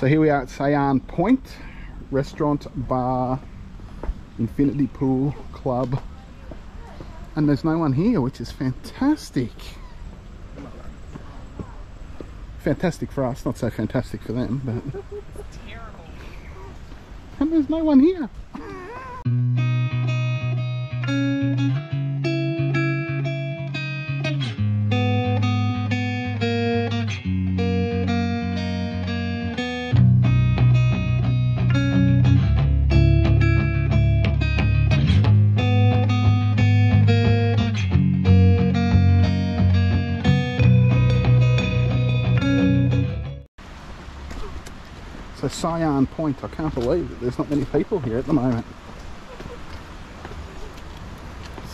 So here we are at Sayan Point, restaurant, bar, infinity pool, club. And there's no one here, which is fantastic. Fantastic for us, not so fantastic for them, but... Terrible. And there's no one here. So Sayan Point, I can't believe that there's not many people here at the moment.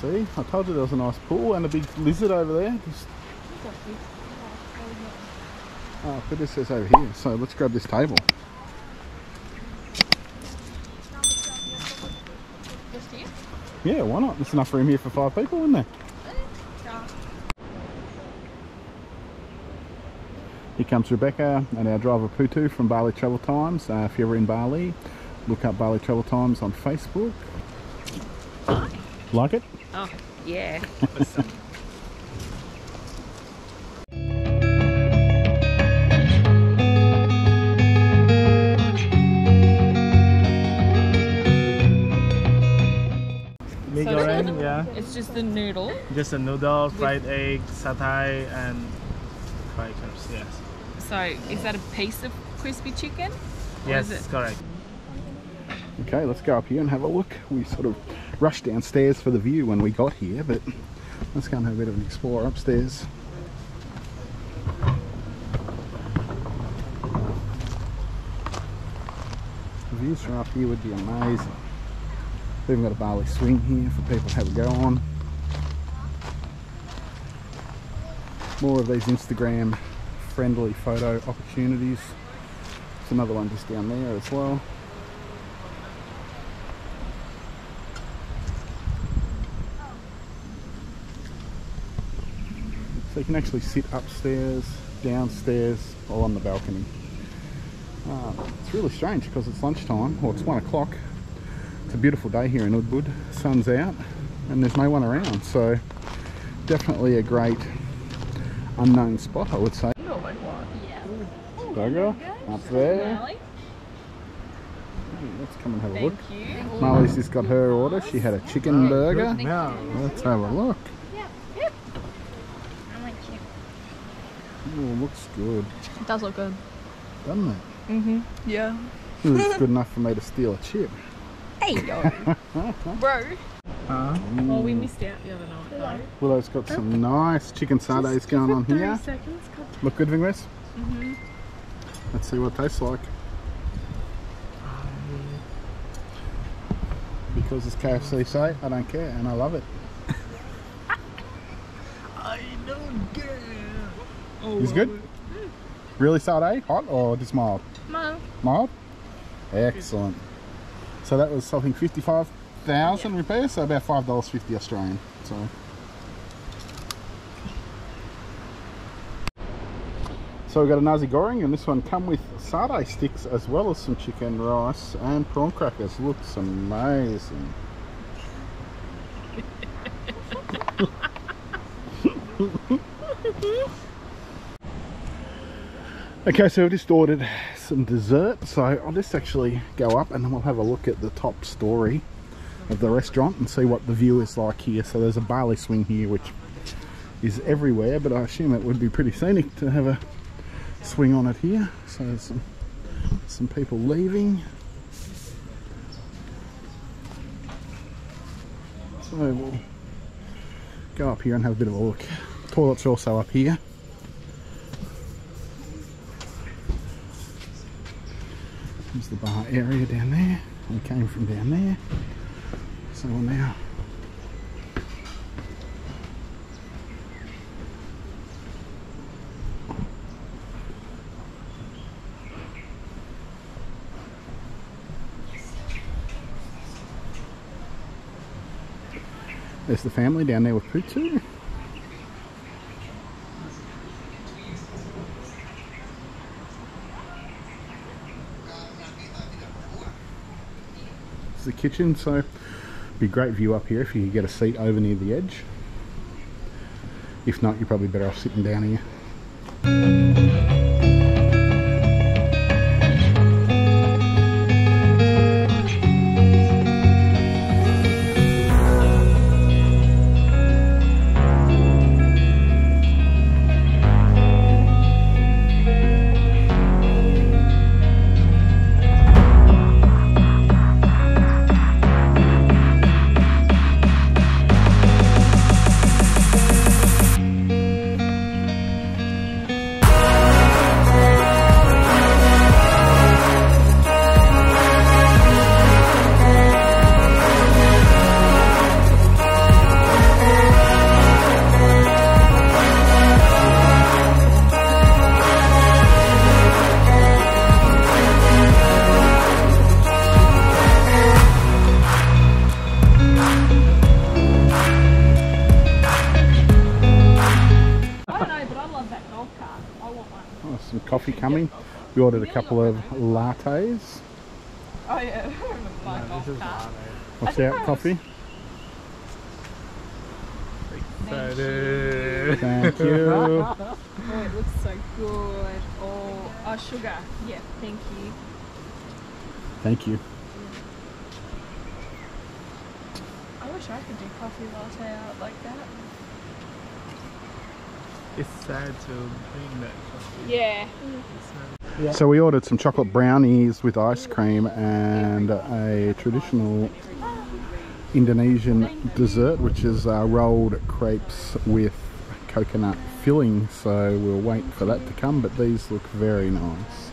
See, I told you there was a nice pool and a big lizard over there. Just... Oh, but this says over here, so let's grab this table. Yeah, why not? There's enough room here for five people, isn't there? Here comes Rebecca and our driver Putu from Bali Travel Times. Uh, if you're ever in Bali, look up Bali Travel Times on Facebook. Like it? Oh, yeah. Mee So- goreng, yeah. It's just the noodle. Just a noodle, fried egg, satay, and fried crabs. Yes. So, is that a piece of crispy chicken? Or Yes, is it- correct. Okay, let's go up here and have a look. We sort of rushed downstairs for the view when we got here, but let's go and have a bit of an explore upstairs. The views from up here would be amazing. We've even got a Bali swing here for people to have a go on. More of these Instagram friendly photo opportunities. There's another one just down there as well. So you can actually sit upstairs, downstairs, or on the balcony. Uh, it's really strange because it's lunchtime, or it's one o'clock. It's a beautiful day here in Ubud. Sun's out, and there's no one around. So definitely a great unknown spot, I would say. yeah Burger up there. Marley, Let's come and have a Thank look. you. Marley's just got her order. She had a chicken burger. Yeah. Let's have a look. I want you. Oh, looks good, It does look good. doesn't it? Mm-hmm. Yeah. It's good enough for me to steal a chip. Hey, yo. Bro. Huh? Oh, we missed out the other night, though. Willow's got some nice chicken satays going on here. seconds. Look good, Vingres? Mm-hmm. Let's see what it tastes like. Because it's KFC say, I don't care and I love it. I don't care. Oh, Is good? Really sardine? Hot or just mild? Mom. Mild? Excellent. So that was something 55,000 rupees, so about $5.50 Australian. So So we've got a nasi goreng and this one come with satay sticks as well as some chicken rice and prawn crackers. Looks amazing. okay, so we've just ordered some dessert. So I'll just actually go up and then we'll have a look at the top story of the restaurant and see what the view is like here. So there's a Bali swing here which is everywhere, but I assume it would be pretty scenic to have a swing on it here. So there's some, some people leaving. So we'll go up here and have a bit of a look. Toilets also up here. There's the bar area down there. We came from down there. So we'll now There's the family down there with Putu. It's the kitchen, so be great view up here if you could get a seat over near the edge. If not, you're probably better off sitting down here. Coffee coming. We ordered a couple of lattes. Oh yeah, my This golf is cart. What's think out? I was- Coffee? Thank you. Oh, it looks so good. Oh, oh, sugar. Yeah, thank you. Thank you. I wish I could do coffee latte out like that. It's sad to bring that coffee. Yeah. So we ordered some chocolate brownies with ice cream and a traditional Indonesian dessert, which is uh, rolled crepes with coconut filling. So we'll wait for that to come, but these look very nice.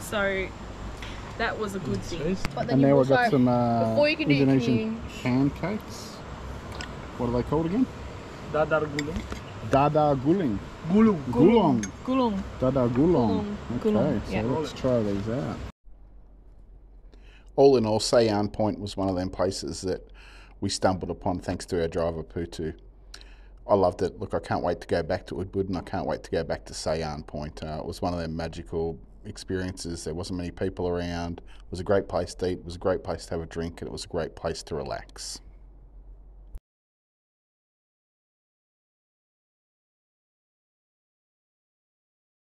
So that was a good thing. And now we've got some uh, before you can do it, can Indonesian pancakes. What are they called again? Dadar gulung. Dada guling. Gulung. Gulong. Gulung. Dada gulong. Gulong. Okay, Gulong, so yeah. let's try these out. All in all, Sayan Point was one of them places that we stumbled upon thanks to our driver Putu. I loved it. Look, I can't wait to go back to Ubud and I can't wait to go back to Sayan Point. Uh, it was one of them magical experiences. There wasn't many people around. It was a great place to eat. It was a great place to have a drink and it was a great place to relax.